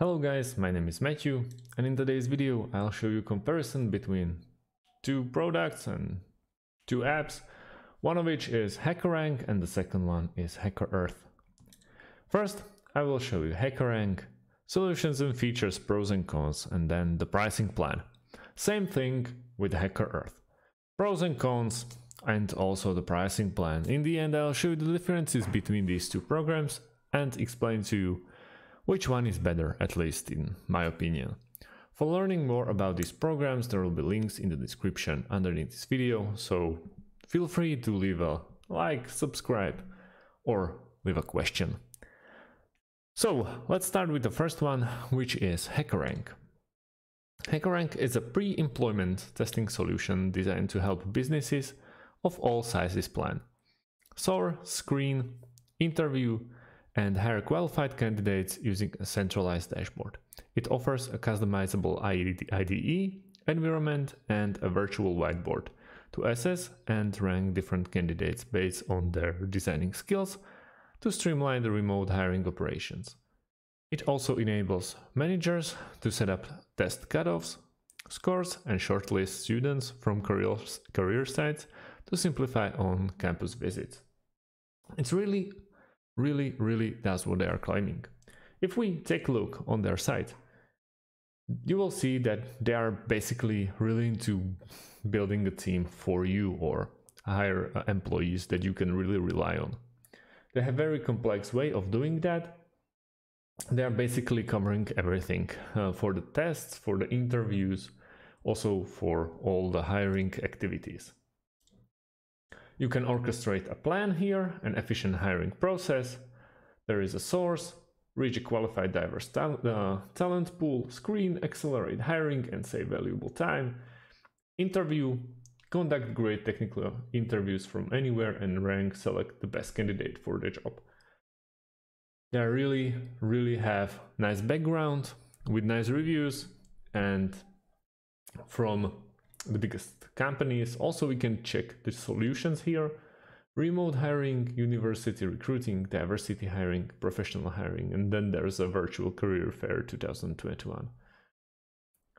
Hello guys, my name is Matthew and in today's video I'll show you comparison between two products and two apps, one of which is HackerRank and the second one is HackerEarth. First, I will show you HackerRank, solutions and features, pros and cons, and then the pricing plan. Same thing with HackerEarth. Pros and cons and also the pricing plan. In the end I'll show you the differences between these two programs and explain to you which one is better, at least in my opinion. For learning more about these programs, there will be links in the description underneath this video, so feel free to leave a like, subscribe, or leave a question. So let's start with the first one, which is HackerRank. HackerRank is a pre-employment testing solution designed to help businesses of all sizes plan, source, screen, interview, and hire qualified candidates using a centralized dashboard. It offers a customizable IDE environment and a virtual whiteboard to assess and rank different candidates based on their designing skills to streamline the remote hiring operations. It also enables managers to set up test cutoffs, scores, and shortlist students from career sites to simplify on campus visits. It's really really, really does what they are claiming. If we take a look on their site, you will see that they are basically really into building a team for you or hire uh, employees that you can really rely on. They have very complex way of doing that. They are basically covering everything uh, for the tests, for the interviews, also for all the hiring activities. You can orchestrate a plan here, an efficient hiring process. There is a source, reach a qualified diverse ta uh, talent pool, screen, accelerate hiring and save valuable time, interview, conduct great technical interviews from anywhere and rank select the best candidate for the job. They really, really have nice background with nice reviews and from the biggest companies. Also, we can check the solutions here. Remote hiring, university recruiting, diversity hiring, professional hiring, and then there's a virtual career fair 2021.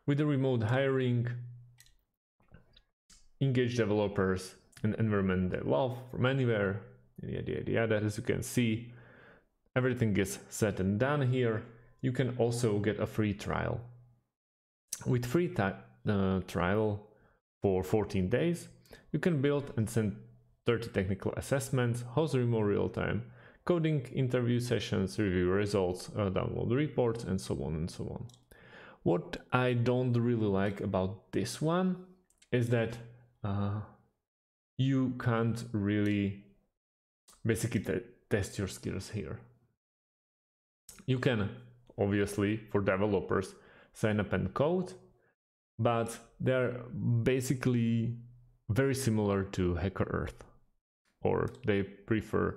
With the remote hiring, engage developers, an environment they love from anywhere, yada yada yada. As you can see, everything is set and done here. You can also get a free trial. With free uh, trial, for 14 days, you can build and send 30 technical assessments, host remote real-time, coding, interview sessions, review results, uh, download reports, and so on and so on. What I don't really like about this one is that uh, you can't really basically test your skills here. You can, obviously, for developers, sign up and code, but they're basically very similar to HackerEarth, or they prefer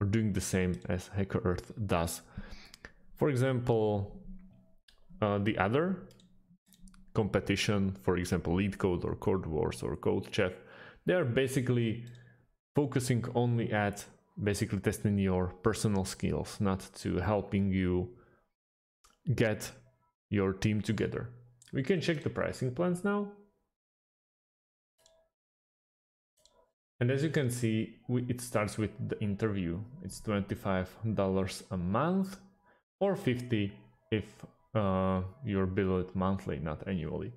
or doing the same as HackerEarth does. For example, uh, the other competition, for example, LeetCode or Codewars or CodeChef, they are basically focusing only at basically testing your personal skills, not to helping you get your team together. We can check the pricing plans now. And as you can see, we, it starts with the interview. It's $25 a month or 50 if uh, you're billed monthly, not annually.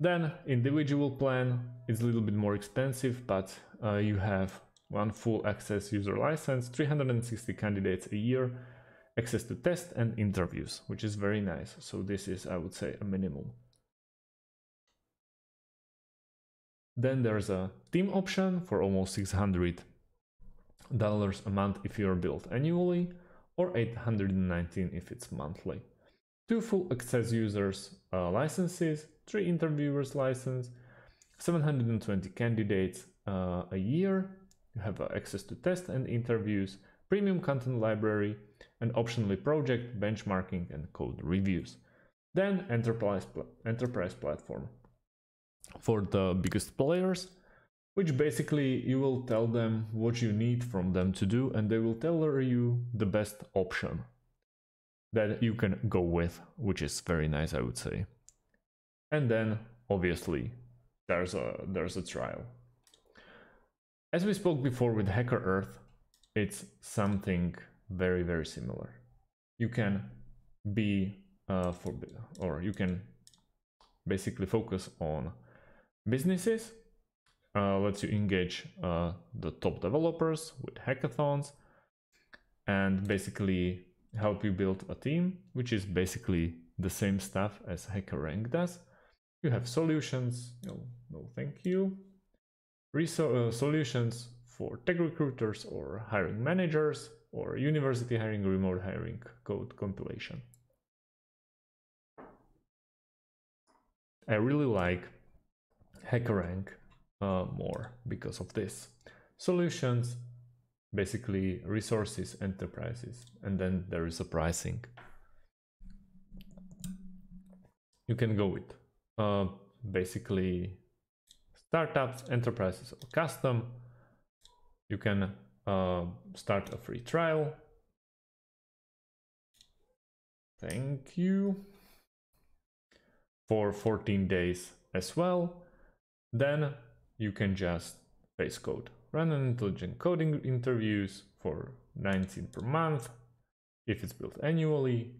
Then individual plan is a little bit more expensive, but uh, you have one full access user license, 360 candidates a year, access to tests and interviews, which is very nice. So this is, I would say, a minimum. Then there's a team option for almost $600 a month if you're billed annually, or 819 if it's monthly. Two full access users uh, licenses, three interviewers license, 720 candidates uh, a year. You have uh, access to test and interviews, premium content library, and optionally project, benchmarking, and code reviews. Then enterprise, pl enterprise platform for the biggest players, which basically you will tell them what you need from them to do and they will tell you the best option. that you can go with, which is very nice, I would say. And then obviously there's a there's a trial. As we spoke before with HackerEarth, it's something very very similar. You can be uh, for or you can basically focus on businesses. Uh, lets you engage uh, the top developers with hackathons and basically help you build a team, which is basically the same stuff as HackerRank does. You have solutions, no, no thank you. Resol uh, solutions for tech recruiters or hiring managers or university hiring, remote hiring, code compilation. I really like HackerRank uh, more because of this. Solutions basically resources enterprises and then there is a pricing you can go with uh, basically startups enterprises or custom you can uh, start a free trial thank you for 14 days as well then you can just FaceCode run an intelligent coding interviews for 19 per month if it's built annually.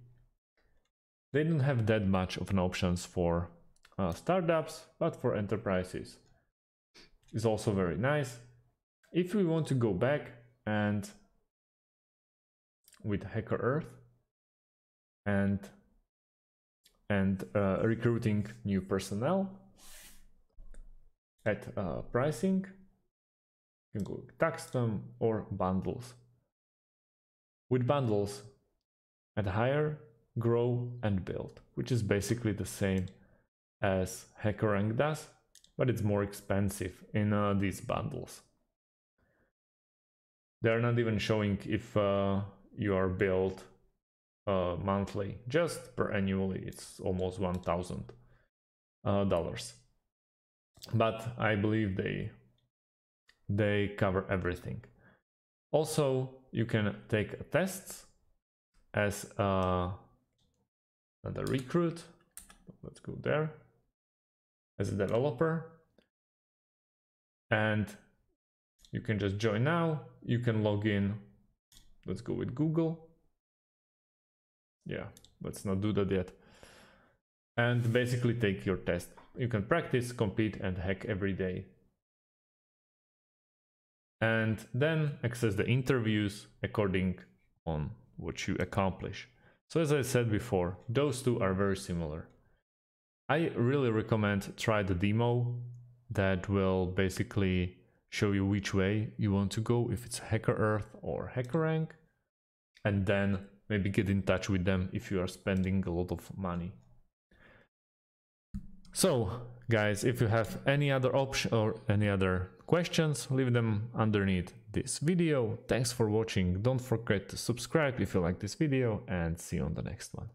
They don't have that much of an options for uh, startups, but for enterprises is also very nice. If we want to go back and with HackerEarth and and uh, recruiting new personnel at uh, pricing, you can go custom or bundles. With bundles, add hire, grow, and build, which is basically the same as HackerRank does, but it's more expensive in uh, these bundles. They're not even showing if uh, you are billed uh, monthly, just per annually, it's almost 1,000. Uh, dollars. But I believe they they cover everything. Also, you can take tests as a, another recruit. Let's go there as a developer. And you can just join now. You can log in. Let's go with Google. Yeah, let's not do that yet. And basically take your test. You can practice, compete, and hack every day and then access the interviews according on what you accomplish. So as I said before, those two are very similar. I really recommend try the demo that will basically show you which way you want to go, if it's HackerEarth or HackerRank, and then maybe get in touch with them if you are spending a lot of money. So guys, if you have any other option or any other questions, leave them underneath this video. Thanks for watching. Don't forget to subscribe if you like this video and see you on the next one.